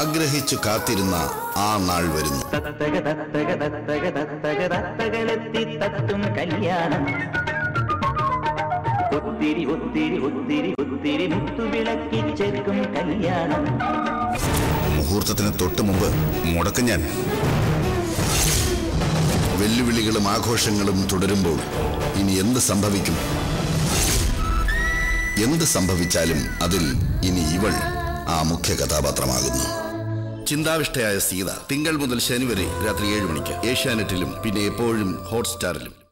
ആഗ്രഹിച്ചു കാത്തിരുന്ന ആ നാൾ വരുന്നു. ഒത്തിരി ഒത്തിരി ഒത്തിരി ഒത്തിരി മുത്തുവിളക്കി ചേർക്കും കല്യാണം മുഹൂർത്തത്തിന് തൊട്ടു മുമ്പ് മുടക്കം ഞാൻ. വെല്ലുവിളികളും ആഘോഷങ്ങളും തുടരുമ്പോൾ ഇനി എന്ത് സംഭവിക്കും? എന്ത് സംഭവിച്ചാലും അതിൽ ഇനി ഇവൾ ആ മുഖ്യ കഥാപാത്രമാകുന്നു. ചിന്താവിഷ്ടയായ സീത തിങ്കൾ മുതൽ ശനി വരെ രാത്രി ഏഴ് മണിക്ക് ഏഷ്യാനെറ്റിലും പിന്നെ എപ്പോഴും ഹോട്ട്സ്റ്റാറിലും.